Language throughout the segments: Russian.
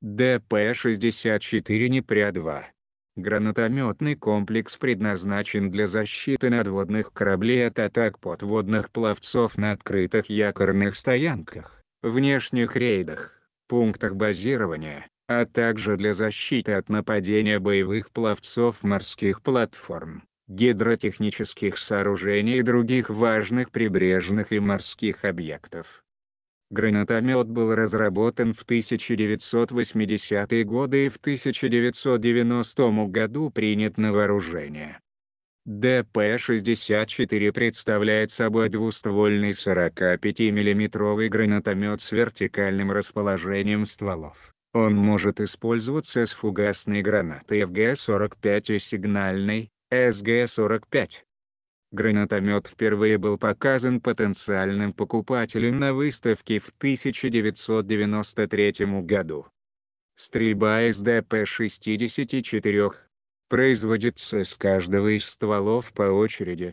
ДП-64 Непря-2. Гранатометный комплекс предназначен для защиты надводных кораблей от атак подводных пловцов на открытых якорных стоянках, внешних рейдах, пунктах базирования, а также для защиты от нападения боевых пловцов морских платформ, гидротехнических сооружений и других важных прибрежных и морских объектов. Гранатомет был разработан в 1980-е годы и в 1990 году принят на вооружение. ДП-64 представляет собой двуствольный 45 миллиметровый гранатомет с вертикальным расположением стволов. Он может использоваться с фугасной гранатой ФГ-45 и сигнальной, СГ-45. Гранатомет впервые был показан потенциальным покупателем на выставке в 1993 году. Стрельба из ДП-64 производится с каждого из стволов по очереди.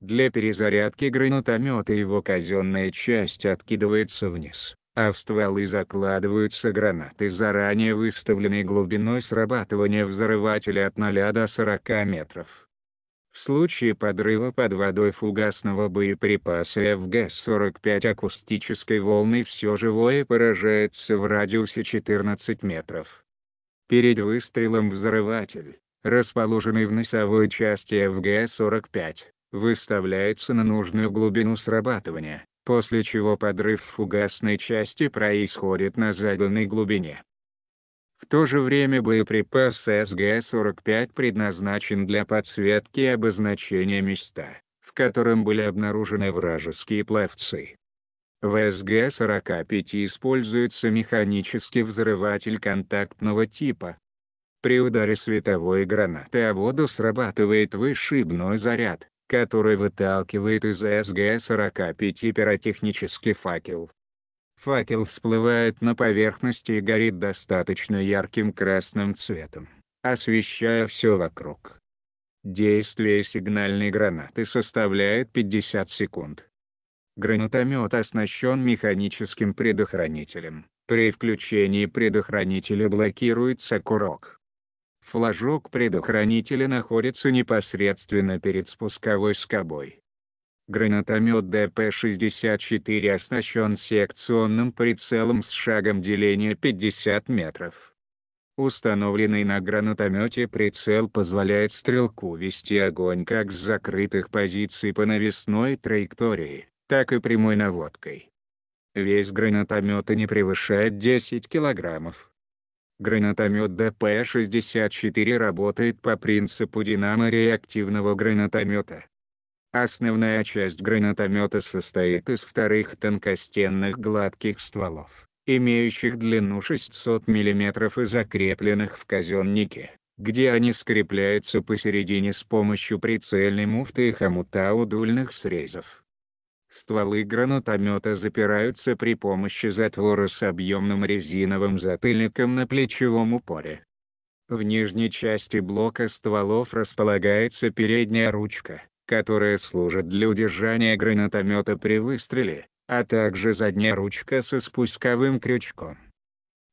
Для перезарядки гранатомета его казенная часть откидывается вниз, а в стволы закладываются гранаты заранее выставленной глубиной срабатывания взрывателя от 0 до 40 метров. В случае подрыва под водой фугасного боеприпаса ФГ-45 акустической волны все живое поражается в радиусе 14 метров. Перед выстрелом взрыватель, расположенный в носовой части ФГ-45, выставляется на нужную глубину срабатывания, после чего подрыв фугасной части происходит на заданной глубине. В то же время боеприпас СГ-45 предназначен для подсветки и обозначения места, в котором были обнаружены вражеские пловцы. В СГ-45 используется механический взрыватель контактного типа. При ударе световой гранаты о воду срабатывает вышибной заряд, который выталкивает из СГ-45 пиротехнический факел. Факел всплывает на поверхности и горит достаточно ярким красным цветом, освещая все вокруг. Действие сигнальной гранаты составляет 50 секунд. Гранатомет оснащен механическим предохранителем. При включении предохранителя блокируется курок. Флажок предохранителя находится непосредственно перед спусковой скобой. Гранатомет ДП-64 оснащен секционным прицелом с шагом деления 50 метров. Установленный на гранатомете прицел позволяет стрелку вести огонь как с закрытых позиций по навесной траектории, так и прямой наводкой. Вес гранатомета не превышает 10 килограммов. Гранатомет ДП-64 работает по принципу динамо-реактивного гранатомета. Основная часть гранатомета состоит из вторых тонкостенных гладких стволов, имеющих длину 600 мм и закрепленных в казеннике, где они скрепляются посередине с помощью прицельной муфты и хомута удульных срезов. Стволы гранатомета запираются при помощи затвора с объемным резиновым затыльником на плечевом упоре. В нижней части блока стволов располагается передняя ручка, которая служит для удержания гранатомета при выстреле, а также задняя ручка со спусковым крючком.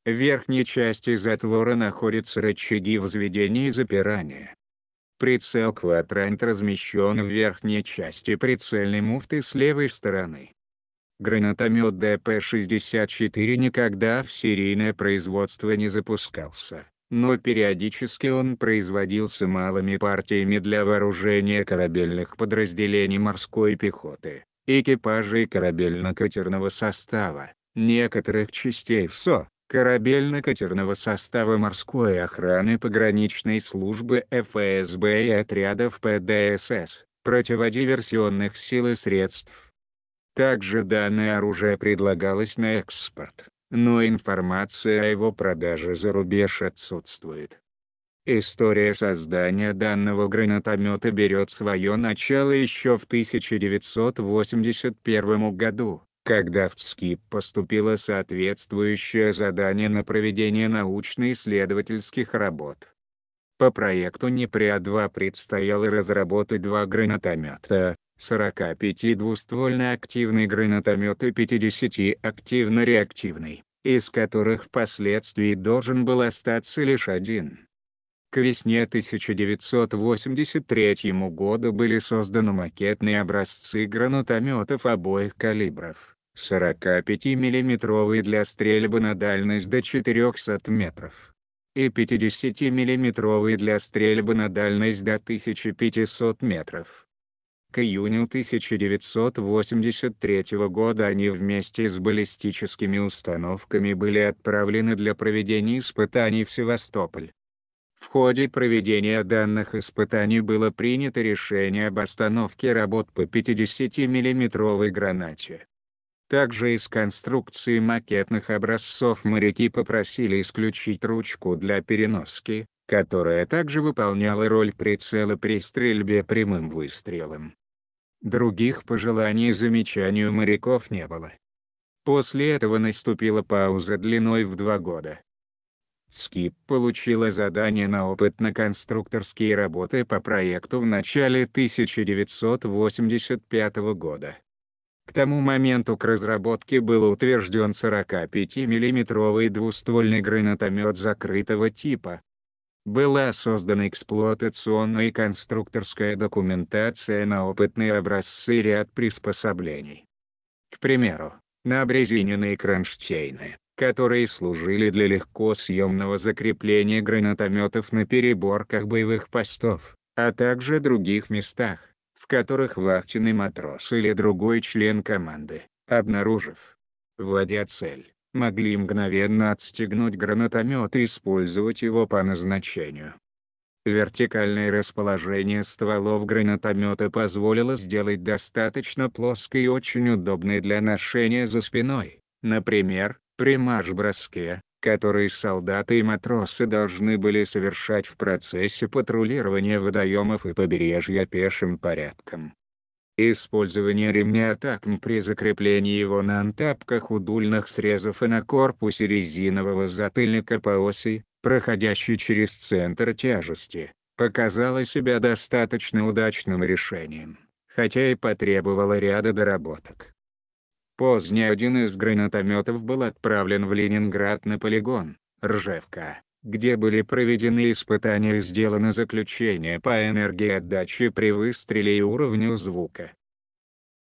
В верхней части затвора находятся рычаги взведения и запирания. Прицел Quadrant размещен в верхней части прицельной муфты с левой стороны. Гранатомет ДП-64 никогда в серийное производство не запускался но периодически он производился малыми партиями для вооружения корабельных подразделений морской пехоты, экипажей корабельно-катерного состава, некоторых частей ВСО, корабельно-катерного состава морской охраны пограничной службы ФСБ и отрядов ПДСС, противодиверсионных сил и средств. Также данное оружие предлагалось на экспорт но информация о его продаже за рубеж отсутствует. История создания данного гранатомета берет свое начало еще в 1981 году, когда в ЦКИП поступило соответствующее задание на проведение научно-исследовательских работ. По проекту НЕПРИА-2 предстояло разработать два гранатомета, 45 двуствольный активный гранатомет и 50 активно-реактивный, из которых впоследствии должен был остаться лишь один. К весне 1983 года были созданы макетные образцы гранатометов обоих калибров, 45 мм для стрельбы на дальность до 400 метров и 50 мм для стрельбы на дальность до 1500 метров. К июню 1983 года они вместе с баллистическими установками были отправлены для проведения испытаний в Севастополь. В ходе проведения данных испытаний было принято решение об остановке работ по 50 миллиметровой гранате. Также из конструкции макетных образцов моряки попросили исключить ручку для переноски, которая также выполняла роль прицела при стрельбе прямым выстрелом. Других пожеланий и замечаний у моряков не было. После этого наступила пауза длиной в два года. Скип получила задание на опытно-конструкторские работы по проекту в начале 1985 года. К тому моменту к разработке был утвержден 45 миллиметровый двуствольный гранатомет закрытого типа, была создана эксплуатационная и конструкторская документация на опытные образцы ряд приспособлений. К примеру, на обрезиненные кронштейны, которые служили для легко съемного закрепления гранатометов на переборках боевых постов, а также других местах, в которых вахтенный матрос или другой член команды, обнаружив, вводя цель, могли мгновенно отстегнуть гранатомет и использовать его по назначению. Вертикальное расположение стволов гранатомета позволило сделать достаточно плоской и очень удобной для ношения за спиной, например, при марш-броске, который солдаты и матросы должны были совершать в процессе патрулирования водоемов и побережья пешим порядком. Использование ремня ТАКМ при закреплении его на антапках у дульных срезов и на корпусе резинового затыльника по оси, проходящей через центр тяжести, показало себя достаточно удачным решением, хотя и потребовало ряда доработок. Позднее один из гранатометов был отправлен в Ленинград на полигон, Ржевка, где были проведены испытания и сделано заключение по энергии отдачи при выстреле и уровню звука.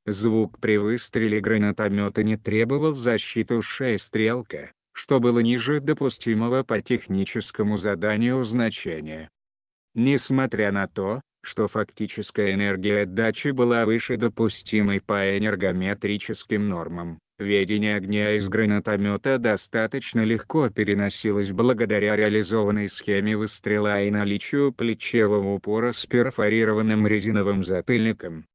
Звук при выстреле гранатомета не требовал защиты ушей стрелка, что было ниже допустимого по техническому заданию значения. Несмотря на то, что фактическая энергия отдачи была выше допустимой по энергометрическим нормам, Ведение огня из гранатомета достаточно легко переносилось благодаря реализованной схеме выстрела и наличию плечевого упора с перфорированным резиновым затыльником.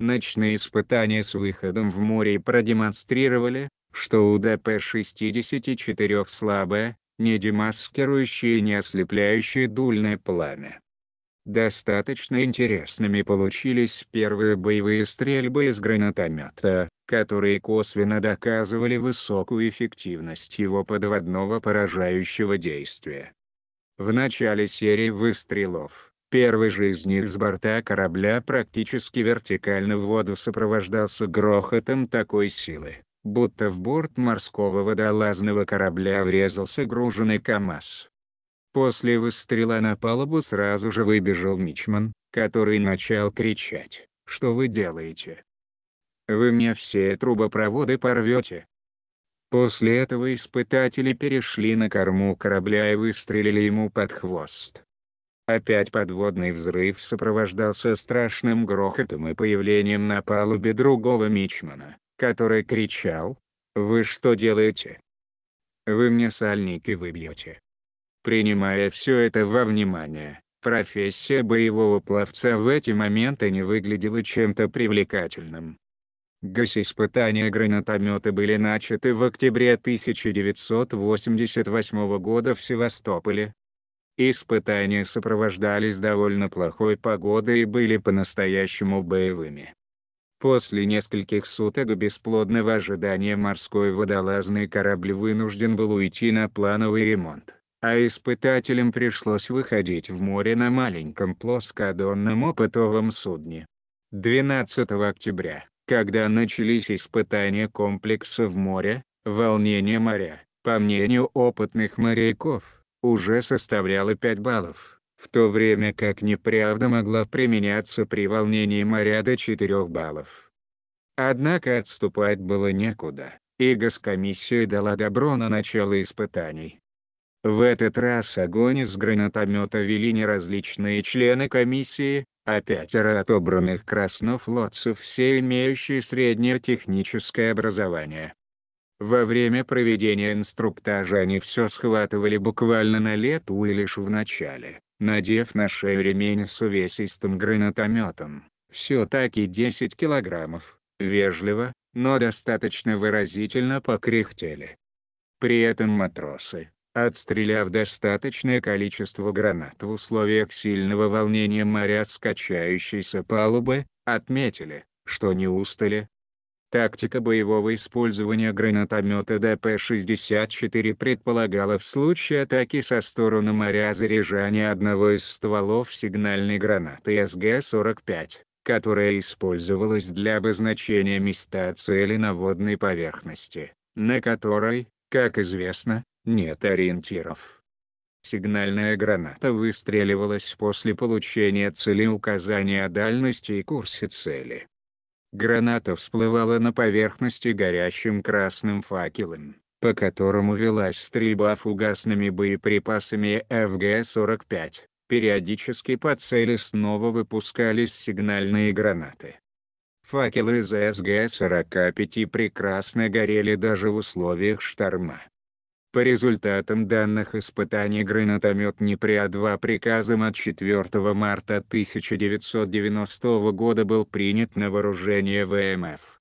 Ночные испытания с выходом в море продемонстрировали, что у ДП-64 слабое, не демаскирующее и не ослепляющее дульное пламя. Достаточно интересными получились первые боевые стрельбы из гранатомета, которые косвенно доказывали высокую эффективность его подводного поражающего действия. В начале серии выстрелов, первый же из них с борта корабля практически вертикально в воду сопровождался грохотом такой силы, будто в борт морского водолазного корабля врезался груженный КАМАЗ. После выстрела на палубу сразу же выбежал Мичман, который начал кричать, «Что вы делаете? Вы мне все трубопроводы порвете!» После этого испытатели перешли на корму корабля и выстрелили ему под хвост. Опять подводный взрыв сопровождался страшным грохотом и появлением на палубе другого мичмана, который кричал «Вы что делаете? Вы мне сальники выбьете!» Принимая все это во внимание, профессия боевого пловца в эти моменты не выглядела чем-то привлекательным. Госиспытания гранатомета были начаты в октябре 1988 года в Севастополе. Испытания сопровождались довольно плохой погодой и были по-настоящему боевыми. После нескольких суток бесплодного ожидания морской водолазный корабль вынужден был уйти на плановый ремонт а испытателям пришлось выходить в море на маленьком плоскодонном опытовом судне. 12 октября, когда начались испытания комплекса в море, волнение моря, по мнению опытных моряков, уже составляла 5 баллов, в то время как неправда могла применяться при волнении моря до 4 баллов. Однако отступать было некуда, и госкомиссия дала добро на начало испытаний. В этот раз огонь из гранатомета вели не различные члены комиссии, а пятеро отобранных краснофлотцев все имеющие среднее техническое образование. Во время проведения инструктажа они все схватывали буквально на лету и лишь в начале, надев на шею ремень с увесистым гранатометом, все таки 10 килограммов, вежливо, но достаточно выразительно покряхтели. При этом матросы, отстреляв достаточное количество гранат в условиях сильного волнения моря с качающейся палубы, отметили, что не устали. Тактика боевого использования гранатомета ДП-64 предполагала в случае атаки со стороны моря заряжание одного из стволов сигнальной гранаты СГ-45, которая использовалась для обозначения места цели на водной поверхности, на которой, как известно, нет ориентиров. Сигнальная граната выстреливалась после получения цели указания о дальности и курсе цели. Граната всплывала на поверхности горящим красным факелом, по которому велась стрельба фугасными боеприпасами ФГ-45. Периодически по цели снова выпускались сигнальные гранаты. Факелы из СГ-45 прекрасно горели даже в условиях шторма. По результатам данных испытаний гранатомет НИПРИА-2 приказом от 4 марта 1990 года был принят на вооружение ВМФ.